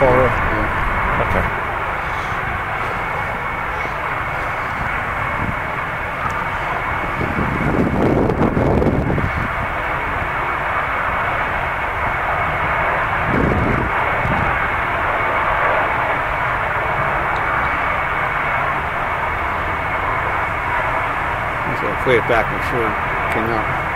Okay. So I'll play it back, make sure it came out.